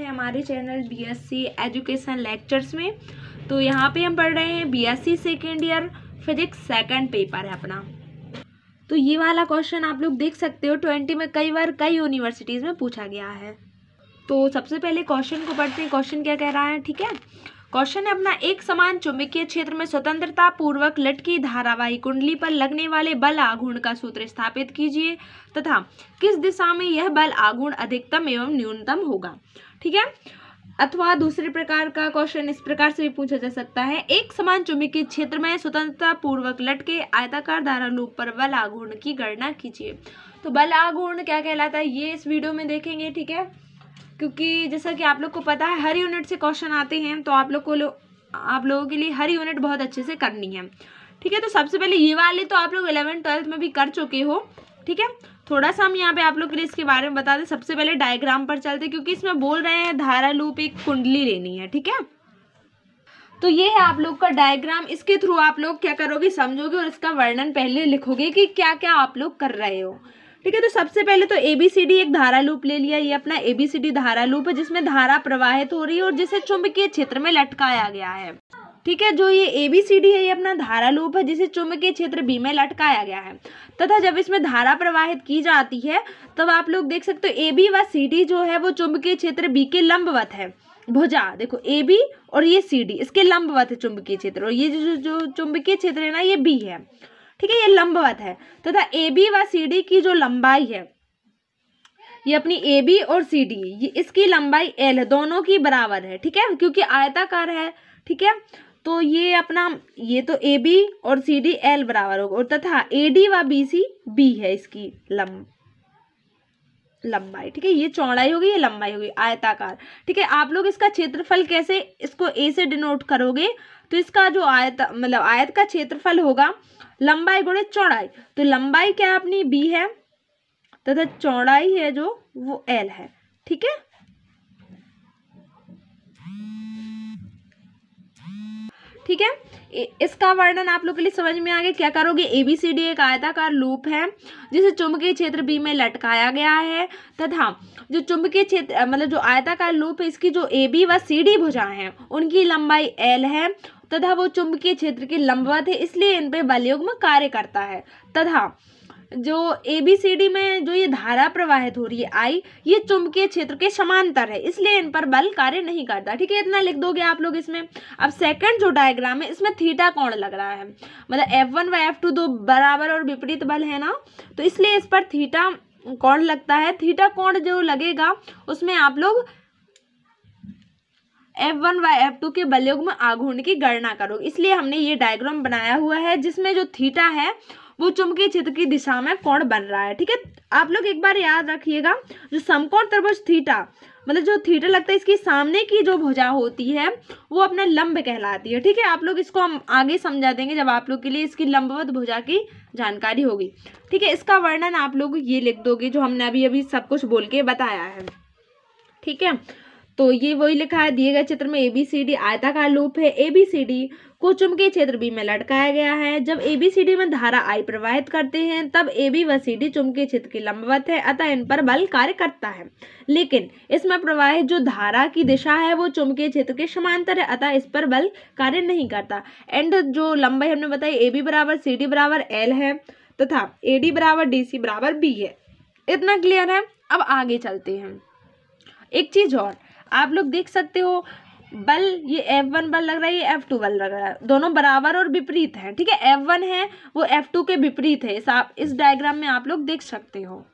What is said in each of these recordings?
है हमारे channel BSc education lectures में। तो यहाँ पे हम पढ़ रहे हैं BSc second year physics second paper है अपना। तो ये वाला क्वेश्चन आप लोग देख सकते हो ट्वेंटी में कई बार कई यूनिवर्सिटीज़ में पूछा गया है। तो सबसे पहले क्वेश्चन को पढ़ते हैं। क्वेश्चन क्या कह रहा है? ठीक है? क्वेश्चन है अपना एक समान चुंबकीय क्षेत्र में स्वतंत्रता पूर्वक लटकी धारावाही कुंडली पर लगने वाले बल आघूर्ण का सूत्र स्थापित कीजिए तथा किस दिशा में यह बल आघूर्ण अधिकतम एवं न्यूनतम होगा? ठीक है? अथवा दूसरे प्रकार का क्वेश्चन इस प्रकार से भी पूछा जा सकता है। एक समान चुंबकीय क्षेत्र में स्वतंत्रता पूर्वक लटके आयताकार धारा लूप पर बल आघूर्ण की गणना कीजिए। तो बल आघूर्ण क्या कहलाता है ये इस वीडियो में देखेंगे ठीक है? क्योंकि जैसा कि आप लोग को पता है हर यूनिट से क्वेश्चन आते हैं तो आप लोग को लो, आप लोगों के लिए हर यूनिट बहुत अच्छे से करनी है। ठीक है? तो सबसे पहले ये वाले तो आप लोग इलेवन ट्वेल्थ में भी कर चुके हो ठीक है? थोड़ा सा हम यहाँ पे आप लोग के लिए इसके बारे में बता दें। सबसे पहले डायग्राम पर चलते क्योंकि इसमें बोल रहे हैं, धारा लूप एक कुंडली लेनी है, ठीक है? तो ये है आप लोग का डायग्राम इसके थ्रू आप लोग क्या करोगे, समझोगे और इसका वर्णन पहले लिखोगे कि क्या क्या आप लोग कर रहे हो, ठीक है? तो सबसे पहले तो ए बी सी डी एक धारा लूप ले लिया। ये अपना ए बी सी डी धारा लूप है, जिसमें धारा प्रवाहित हो रही है और जिसे चुंबकीय क्षेत्र में लटकाया गया है। ठीक है, जो ये ए बी सी डी है, ये अपना धारा लूप है, जिसे चुंबकीय क्षेत्र बी में लटकाया गया है। तथा जब इसमें धारा प्रवाहित की जाती है, तब आप लोग देख सकते हो ए बी व सी डी जो है, वो चुंबकीय क्षेत्र बी के लंबवत है। भुजा, देखो ए बी और ये सी डी इसके लंबवत है चुंबकीय क्षेत्र, और ये जो जो चुंबकीय क्षेत्र है ना, ये बी है। ठीक है, ये लंबवत है। तथा ए बी व सी डी की जो लंबाई है, ये अपनी ए बी और सी डी ये इसकी लंबाई एल है, दोनों की बराबर है, ठीक है, क्योंकि आयताकार है, ठीक है तो ये अपना, ये तो ए बी और सी डी एल बराबर होगा और तथा ए डी व बी सी बी है इसकी लंब, लंबाई, ठीक है? ये चौड़ाई होगी, ये लंबाई होगी, आयताकार, ठीक है? आप लोग इसका क्षेत्रफल कैसे इसको ए से डिनोट करोगे? तो इसका जो आयत मतलब आयत का क्षेत्रफल होगा, लंबाई गुणे चौड़ाई तो लंबाई क्या अपनी बी है? तथा चौड़ाई है जो, वो एल है, ठीक है? ठीक है? इसका वर्णन आप लोग के लिए समझ में आ गया। क्या करोगे? ए बी सी डी एक आयताकार लूप है, जिसे चुंबकीय क्षेत्र बी में लटकाया गया है। तथा जो चुंबकीय क्षेत्र मतलब जो आयताकार लूप है, इसकी जो ए बी व सी डी भुजाएँ हैं, उनकी लंबाई एल है। तथा वो चुंबकीय क्षेत्र के लंबवत है, इसलिए इन पर बलयुग्म कार्य करता है। तथा जो ए बी सी डी में जो ये धारा प्रवाहित हो रही है आई ये चुंबकीय क्षेत्र के समांतर है। इसलिए इन पर बल कार्य नहीं करता। ठीक है, इतना लिख दोगे आप लोग इसमें? अब सेकंड जो डायग्राम है, इसमें थीटा कोण लग रहा है। मतलब एफ़ वन व एफ़ टू दो बराबर और विपरीत बल है ना? तो इसलिए इस पर थीटा कोण लगता है। थीटा कोण जो लगेगा, उसमें आप लोग एफ़ वन व एफ़ टू के बलयुग्म आघूर्ण की गणना करो। इसलिए हमने ये डायग्राम बनाया हुआ है, जिसमें जो थीटा है वो चुंबकीय क्षेत्र की दिशा में कोण बन रहा है, ठीक है? आप लोग एक बार याद रखिएगा, जो समकोण त्रिभुज थीटा मतलब जो थीटा लगता है, इसकी सामने की जो भुजा होती है, वो अपना लंब कहलाती है, ठीक है? आप लोग इसको हम आगे समझा देंगे, जब आप लोग के लिए इसकी लंबवत भुजा की जानकारी होगी, ठीक है? इसका वर्णन आप लोग ये लिख दोगे, जो हमने अभी अभी सब कुछ बोल के बताया है, ठीक है? तो ये वही लिखा है, दिए गए चित्र में ए बी सी डी आयताकार लूप है। ए बी सी डी को चुंबकीय क्षेत्र बी में लटकाया गया है। जब ए बी सी डी में धारा आई प्रवाहित करते हैं, तब ए बी व सी डी चुंबकीय क्षेत्र के लंबवत है, अतः इन पर बल कार्य करता है। लेकिन इसमें प्रवाहित जो धारा की दिशा है, वो चुंबकीय क्षेत्र के समांतर है, अतः इस पर बल कार्य नहीं करता। एंड जो लंबाई हमने बताई ए बी बराबर सी डी बराबर एल है, तथा ए डी बराबर डी सी बराबर बी है। इतना क्लियर है? अब आगे चलते हैं। एक चीज़ और आप लोग देख सकते हो, बल, ये एफ़ वन बल लग रहा है, ये एफ़ टू बल लग रहा है। दोनों बराबर और विपरीत है, ठीक है? एफ़ वन है, वो एफ़ टू के विपरीत है। इस आप, इस डायग्राम में आप लोग देख सकते हो।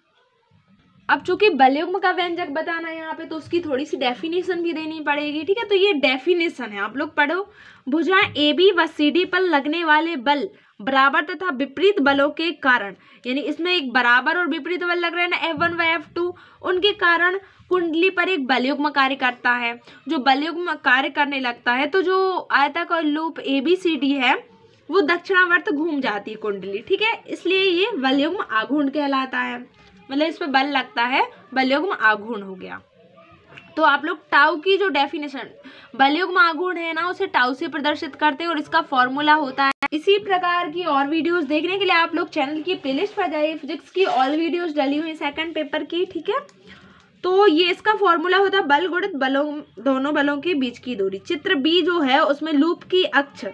अब चूँकि बलयुग्म का व्यंजक बताना है यहाँ पे तो उसकी थोड़ी सी डेफिनेशन भी देनी पड़ेगी, ठीक है? तो ये डेफिनेशन है, आप लोग पढ़ो। भुजा ए बी व सी डी पर लगने वाले बल। बराबर तथा विपरीत बलों के कारण, यानी इसमें एक बराबर और विपरीत बल लग रहे हैं ना एफ़ वन व एफ़ टू उनके कारण कुंडली पर एक बलयुग्म कार्य करता है। जो बलयुग्म कार्य करने लगता है तो जो आयताकार loop A B C D है, वो दक्षिणावर्त घूम जाती है कुंडली, ठीक है? इसलिए ये बलयुग्म आघूर्ण कहलाता है। मतलब इस पर बल लगता है, बलयुग्म आघूर्ण हो गया। तो आप लोग टाउ की जो डेफिनेशन बलयुग्म आघूर्ण है ना, उसे टाउ से प्रदर्शित करते हैं और इसका फॉर्मूला होता है इसी प्रकार की और वीडियोस देखने के लिए आप लोग चैनल की प्लेलिस्ट पर जाइए। फिजिक्स की ऑल वीडियोस डली हुई सेकंड पेपर की, ठीक है? तो ये इसका फॉर्मूला होता है बल गुणित बलों, दोनों बलों के बीच की दूरी। चित्र बी जो है, उसमें लूप की अक्ष,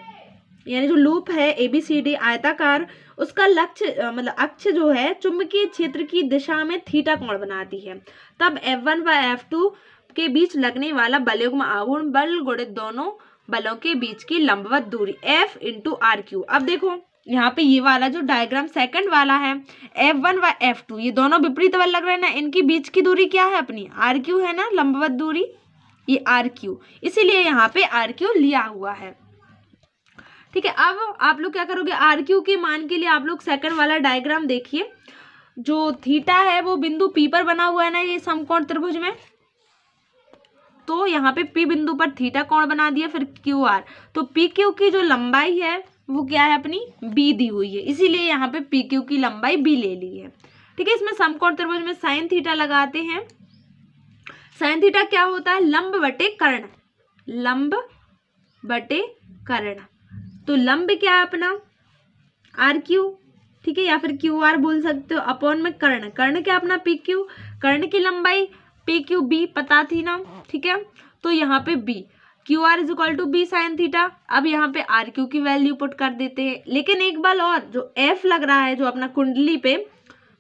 यानी जो लूप है ए बी सी डी आयताकार, उसका लक्ष्य मतलब अक्ष जो है, चुंबकीय क्षेत्र की दिशा में थीटा कोण बनाती है। तब एफ़ वन व एफ़ टू के बीच लगने वाला बलयुग्म आघूर्ण बल गुणित दोनों बलों के बीच की लंबवत दूरी एफ़ इंटू आर क्यू अब देखो, यहाँ पे ये वाला जो डायग्राम सेकंड वाला है एफ़ वन व एफ़ ये दोनों विपरीत बल लग रहे हैं ना, इनके बीच की दूरी क्या है अपनी? क्यू है ना, लंबवत दूरी? ये आर क्यू इसीलिए यहाँ पे आर क्यू लिया हुआ है। ठीक है, अब आप लोग क्या करोगे? आर क्यू के मान के लिए आप लोग सेकंड वाला डायग्राम देखिए। जो थीटा है, वो बिंदु पी पर बना हुआ है ना, ये समकोण त्रिभुज में? तो यहाँ पे पी बिंदु पर थीटा कोण बना दिया, फिर क्यू आर तो पी क्यू की जो लंबाई है, वो क्या है अपनी? बी दी हुई है। इसीलिए यहाँ पे पी क्यू की लंबाई बी ले ली है। ठीक है, इसमें समकोण त्रिभुज में साइन थीटा लगाते हैं। साइन थीटा क्या होता है? लंब बटे कर्ण। लंब बटे कर्ण। तो लंब क्या है अपना? आर क्यू ठीक है, या फिर क्यू आर बोल सकते हो। अपॉन में कर्ण। कर्ण क्या अपना पी क्यू कर्ण की लंबाई पी क्यू बी पता थी ना, ठीक है? तो यहाँ पे B Q R is equal to B sine theta अब यहाँ पे आर क्यू की वैल्यू पुट कर देते हैं। लेकिन एक बार और, जो एफ़ लग रहा है, जो अपना कुंडली पे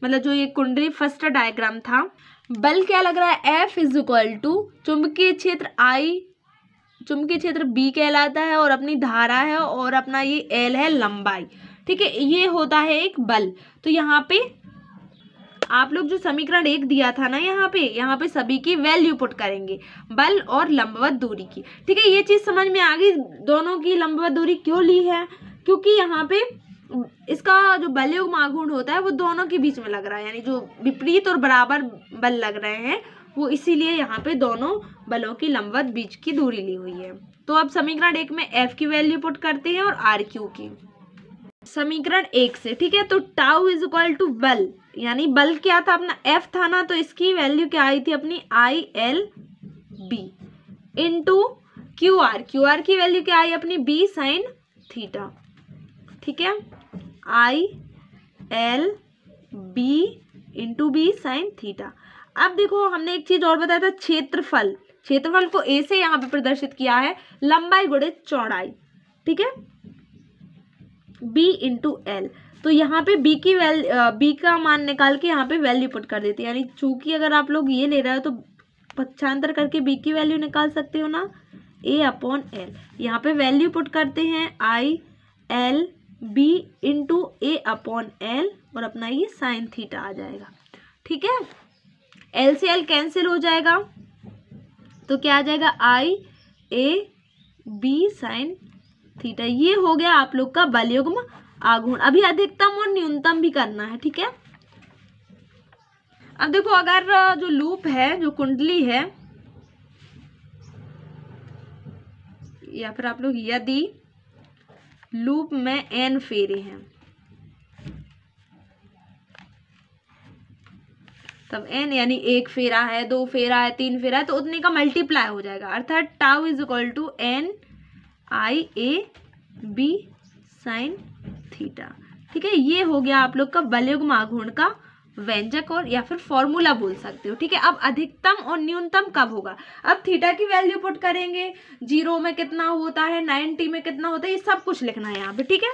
मतलब जो ये कुंडली फ़र्स्ट डायग्राम था, बल क्या लग रहा है? एफ़ इज़ इक्वल टू चुंबकीय क्षेत्र आई चुंबकीय क्षेत्र बी कहलाता है और अपनी धारा है और अपना ये एल है लंबाई। ठीक है, ये होता है एक बल। तो यहाँ पे आप लोग जो समीकरण एक दिया था ना यहाँ पे यहाँ पे सभी की वैल्यू पुट करेंगे, बल और लंबवत दूरी की। ठीक है, ये चीज़ समझ में आ गई, दोनों की लंबवत दूरी क्यों ली है? क्योंकि यहाँ पे इसका जो बलयुग माघूर्ण होता है, वो दोनों के बीच में लग रहा है, यानी जो विपरीत और बराबर बल लग रहे हैं, वो इसीलिए यहाँ पे दोनों बलों की लंबवत बीच की दूरी ली हुई है। तो अब समीकरण एक में एफ़ की वैल्यू पुट करते हैं और आर क्यू की। समीकरण एक से, ठीक है तो टाउ इज़ इक्वल टू बल। यानी बल क्या था अपना? एफ़ था ना तो इसकी वैल्यू क्या आई थी अपनी? I L B into Q R Q R की वैल्यू क्या आई अपनी? बी साइन थीटा ठीक है? I L B into B sine theta अब देखो, हमने एक चीज़ और बताया था, क्षेत्रफल. क्षेत्रफल को ए से यहाँ पे प्रदर्शित किया है, लंबाई गुड़े चौड़ाई. ठीक है? बी इंटू एल तो यहाँ पे बी की वैल बी का मान निकाल के यहाँ पे वैल्यू पुट कर देते हैं। यानी चूँकि अगर आप लोग ये ले रहे हो तो पक्षांतर करके बी की वैल्यू निकाल सकते हो ना? ए अपॉन एल यहाँ पे वैल्यू पुट करते हैं I L B into A upon L और अपना ये साइन थीटा आ जाएगा। ठीक है? एल से एल कैंसिल हो जाएगा। तो क्या आ जाएगा? I A B sine theta ये हो गया आप लोग का बलयुग्म आघूर्ण। अभी अधिकतम और न्यूनतम भी करना है, ठीक है? अब देखो, अगर जो लूप है, जो कुंडली है, या फिर आप लोग यदि लूप में एन फेरे हैं, तब एन यानी एक फेरा है, दो फेरा है, तीन फेरा है तो उतने का मल्टीप्लाई हो जाएगा। अर्थात tau is equal to N I A B sine theta. ठीक है, ये हो गया आप लोग का बलयुग्म आघूर्ण का व्यंजक और या फिर फॉर्मूला बोल सकते हो। ठीक है, अब अधिकतम और न्यूनतम कब होगा? अब थीटा की वैल्यू पुट करेंगे। ज़ीरो में कितना होता है नाइनटी में कितना होता है, ये सब कुछ लिखना है यहाँ पे, ठीक है?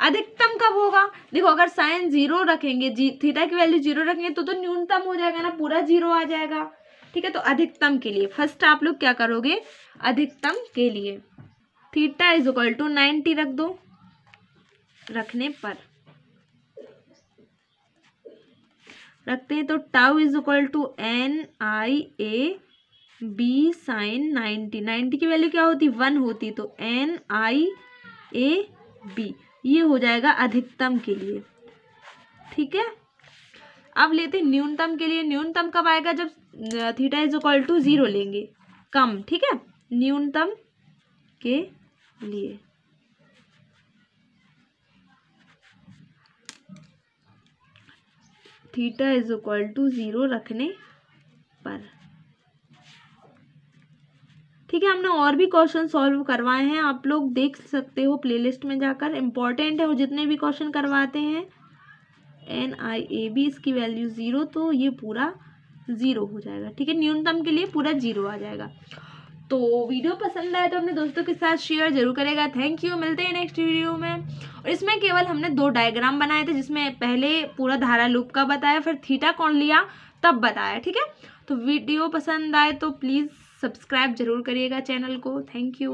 अधिकतम कब होगा? देखो, अगर साइन ज़ीरो रखेंगे, जी, थीटा की वैल्यू ज़ीरो रखेंगे तो तो न्यूनतम हो जाएगा ना, पूरा ज़ीरो आ जाएगा। ठीक है तो अधिकतम के लिए। फ़र्स्ट आप लोग क्या करोगे? अधिकतम के लिए। Theta is equal to ninety रख दो। रखने पर। रखते हैं तो tau is equal to N I A B sine ninety. Ninety की वैल्यू क्या होती? वन होती। तो एन आई ए बी ये हो जाएगा अधिकतम के लिए। ठीक है? अब लेते हैं न्यूनतम के लिए। न्यूनतम कब आएगा? जब theta is equal to zero लेंगे। कम। ठीक है? न्यूनतम के लिए। Theta is equal to zero रखने पर। ठीक है, हमने और भी क्वेश्चन सॉल्व करवाए हैं। आप लोग देख सकते हो प्लेलिस्ट में जाकर। इंपॉर्टेंट है, वो जितने भी क्वेश्चन करवाते हैं एन आई ए बी इसकी वैल्यू ज़ीरो तो ये पूरा ज़ीरो हो जाएगा। ठीक है, न्यूनतम के लिए पूरा ज़ीरो आ जाएगा। तो वीडियो पसंद आए तो अपने दोस्तों के साथ शेयर ज़रूर करेगा। थैंक यू मिलते हैं नेक्स्ट वीडियो में। और इसमें केवल हमने दो डायग्राम बनाए थे, जिसमें पहले पूरा धारा लूप का बताया, फिर थीटा कौन लिया, तब बताया, ठीक है? तो वीडियो पसंद आए तो प्लीज़ सब्सक्राइब ज़रूर करिएगा चैनल को। Thank you